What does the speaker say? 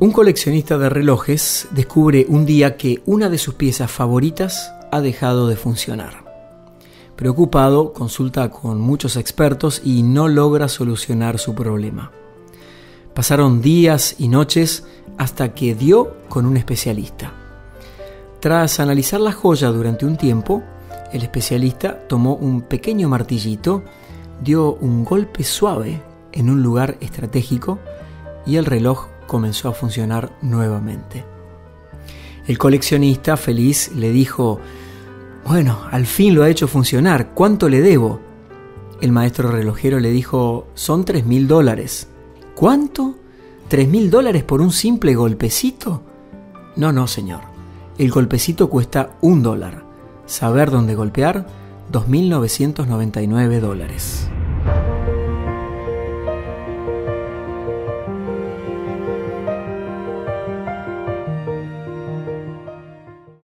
Un coleccionista de relojes descubre un día que una de sus piezas favoritas ha dejado de funcionar. Preocupado, consulta con muchos expertos y no logra solucionar su problema. Pasaron días y noches hasta que dio con un especialista. Tras analizar la joya durante un tiempo, el especialista tomó un pequeño martillito, dio un golpe suave en un lugar estratégico y el reloj comenzó a funcionar nuevamente. El coleccionista feliz le dijo, bueno, al fin lo ha hecho funcionar, ¿cuánto le debo? El maestro relojero le dijo, son tres mil dólares. ¿Cuánto? ¿Tres mil dólares por un simple golpecito? No, no, señor. El golpecito cuesta un dólar. Saber dónde golpear, 2.999 dólares.